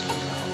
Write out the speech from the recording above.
no